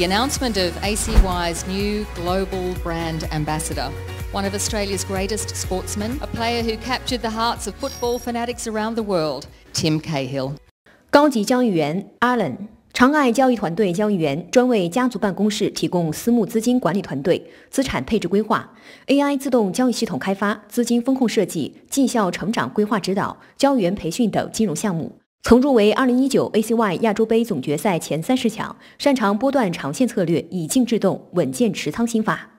The announcement of ACY's new global brand ambassador, one of Australia's greatest sportsmen, a player who captured the hearts of football fanatics around the world, Tim Cahill. 高级交易员 Alan，长爱交易团队交易员专为家族办公室提供私募资金管理团队、资产配置规划、AI 自动交易系统开发、资金风控设计、绩效成长规划指导、交易员培训等金融项目。曾入围2019 ACY 亚洲杯总决赛前三十强，擅长波段长线策略，以静制动，稳健持仓心法。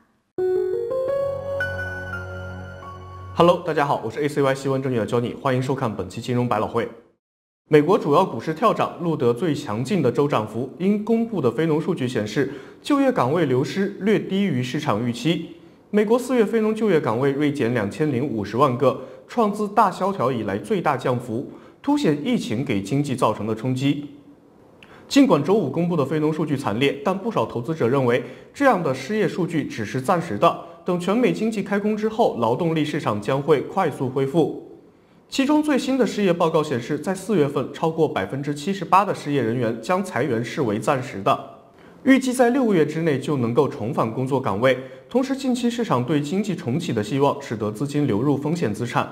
Hello，大家好，我是 ACY 新闻证券的 Johnny，欢迎收看本期金融百老汇。美国主要股市跳涨，录得最强劲的周涨幅。因公布的非农数据显示，就业岗位流失略低于市场预期。美国四月非农就业岗位锐减两千零五十万个，创自大萧条以来最大降幅。凸显疫情给经济造成的冲击。尽管周五公布的非农数据惨烈，但不少投资者认为这样的失业数据只是暂时的。等全美经济开工之后，劳动力市场将会快速恢复。其中最新的失业报告显示，在四月份，超过百分之七十八的失业人员将裁员视为暂时的，预计在六个月之内就能够重返工作岗位。同时，近期市场对经济重启的希望，使得资金流入风险资产。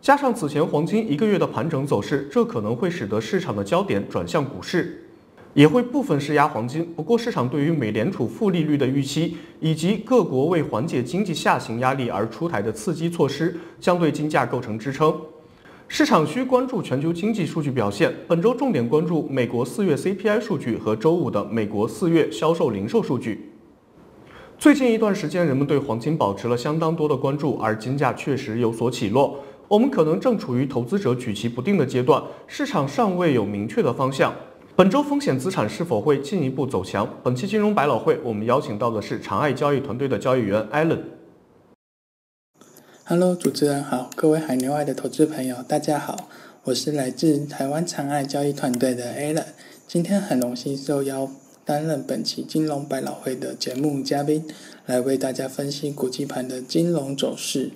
加上此前黄金一个月的盘整走势，这可能会使得市场的焦点转向股市，也会部分施压黄金。不过，市场对于美联储负利率的预期，以及各国为缓解经济下行压力而出台的刺激措施，将对金价构成支撑。市场需关注全球经济数据表现，本周重点关注美国四月 CPI 数据和周五的美国四月销售零售数据。最近一段时间，人们对黄金保持了相当多的关注，而金价确实有所起落。我们可能正处于投资者举棋不定的阶段，市场尚未有明确的方向。本周风险资产是否会进一步走强？本期金融百老汇，我们邀请到的是长爱交易团队的交易员 Allen。Hello，主持人好，各位海内外的投资朋友，大家好，我是来自台湾长爱交易团队的 Allen。今天很荣幸受邀担任本期金融百老汇的节目嘉宾，来为大家分析国际盘的金融走势。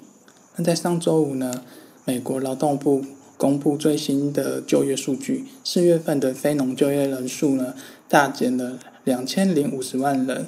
那在上周五呢？美国劳动部公布最新的就业数据，四月份的非农就业人数呢大减了两千零五十万人，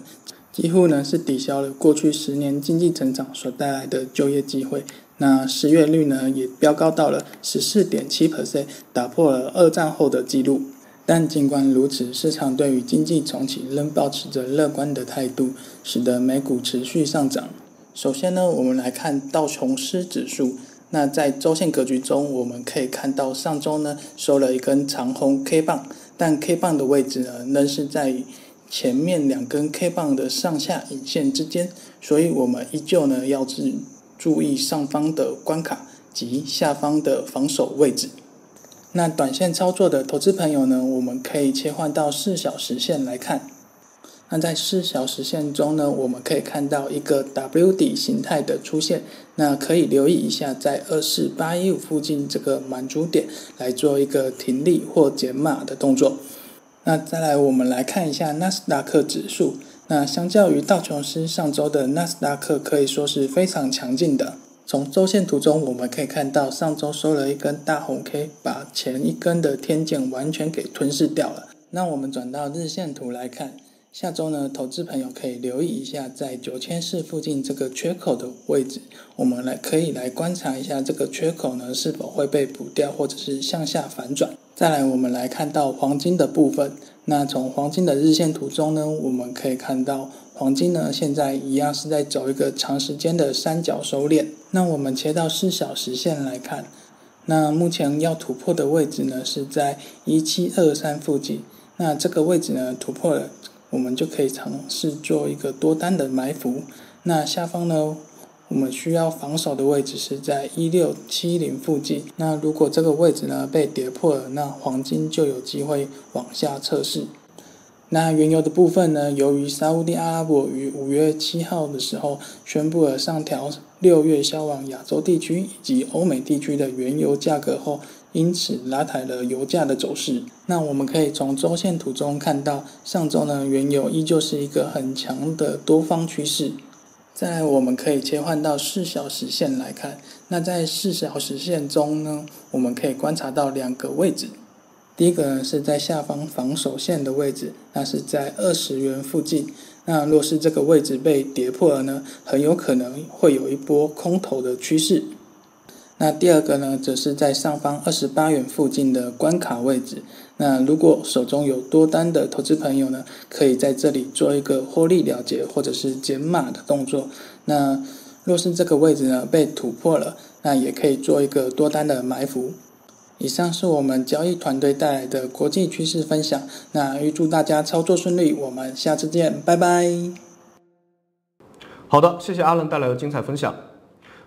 几乎呢是抵消了过去十年经济成长所带来的就业机会。那失业率呢也飙高到了十四点七 percent，打破了二战后的纪录。但尽管如此，市场对于经济重启仍保持着乐观的态度，使得美股持续上涨。首先呢，我们来看道琼斯指数。那在周线格局中，我们可以看到上周呢收了一根长红 K 棒，但 K 棒的位置呢仍是在前面两根 K 棒的上下影线之间，所以我们依旧呢要注注意上方的关卡及下方的防守位置。那短线操作的投资朋友呢，我们可以切换到四小时线来看。那在四小时线中呢，我们可以看到一个 W 底形态的出现，那可以留意一下，在二四八一五附近这个满足点来做一个停利或减码的动作。那再来，我们来看一下纳斯达克指数。那相较于道琼斯上周的纳斯达克可以说是非常强劲的。从周线图中我们可以看到，上周收了一根大红 K，把前一根的天线完全给吞噬掉了。那我们转到日线图来看。下周呢，投资朋友可以留意一下，在九千四附近这个缺口的位置，我们来可以来观察一下这个缺口呢是否会被补掉，或者是向下反转。再来，我们来看到黄金的部分。那从黄金的日线图中呢，我们可以看到黄金呢现在一样是在走一个长时间的三角收敛。那我们切到四小时线来看，那目前要突破的位置呢是在一七二三附近。那这个位置呢突破了。我们就可以尝试做一个多单的埋伏。那下方呢，我们需要防守的位置是在一六七零附近。那如果这个位置呢被跌破了，那黄金就有机会往下测试。那原油的部分呢，由于沙地阿拉伯于五月七号的时候宣布了上调六月销往亚洲地区以及欧美地区的原油价格后。因此拉抬了油价的走势。那我们可以从周线图中看到，上周呢原油依旧是一个很强的多方趋势。再来，我们可以切换到四小时线来看。那在四小时线中呢，我们可以观察到两个位置。第一个呢是在下方防守线的位置，那是在二十元附近。那若是这个位置被跌破了呢，很有可能会有一波空头的趋势。那第二个呢，则是在上方二十八元附近的关卡位置。那如果手中有多单的投资朋友呢，可以在这里做一个获利了结或者是减码的动作。那若是这个位置呢被突破了，那也可以做一个多单的埋伏。以上是我们交易团队带来的国际趋势分享。那预祝大家操作顺利，我们下次见，拜拜。好的，谢谢阿伦带来的精彩分享。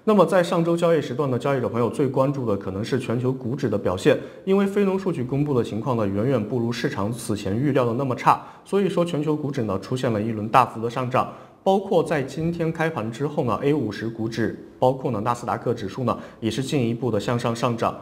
那么在上周交易时段呢，交易者朋友最关注的可能是全球股指的表现，因为非农数据公布的情况呢，远远不如市场此前预料的那么差，所以说全球股指呢出现了一轮大幅的上涨。包括在今天开盘之后呢，A 五十股指，包括呢纳斯达克指数呢，也是进一步的向上上涨。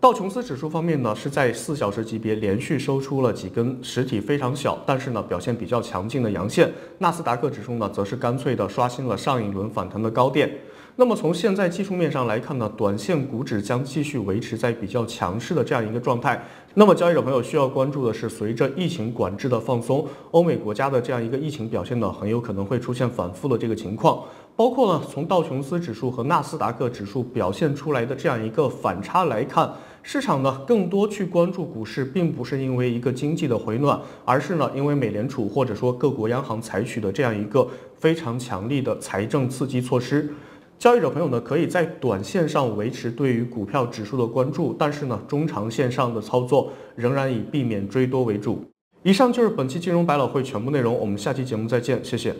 道琼斯指数方面呢，是在四小时级别连续收出了几根实体非常小，但是呢表现比较强劲的阳线。纳斯达克指数呢，则是干脆的刷新了上一轮反弹的高点。那么从现在技术面上来看呢，短线股指将继续维持在比较强势的这样一个状态。那么交易者朋友需要关注的是，随着疫情管制的放松，欧美国家的这样一个疫情表现呢，很有可能会出现反复的这个情况。包括呢，从道琼斯指数和纳斯达克指数表现出来的这样一个反差来看。市场呢更多去关注股市，并不是因为一个经济的回暖，而是呢因为美联储或者说各国央行采取的这样一个非常强力的财政刺激措施。交易者朋友呢可以在短线上维持对于股票指数的关注，但是呢中长线上的操作仍然以避免追多为主。以上就是本期金融百老汇全部内容，我们下期节目再见，谢谢。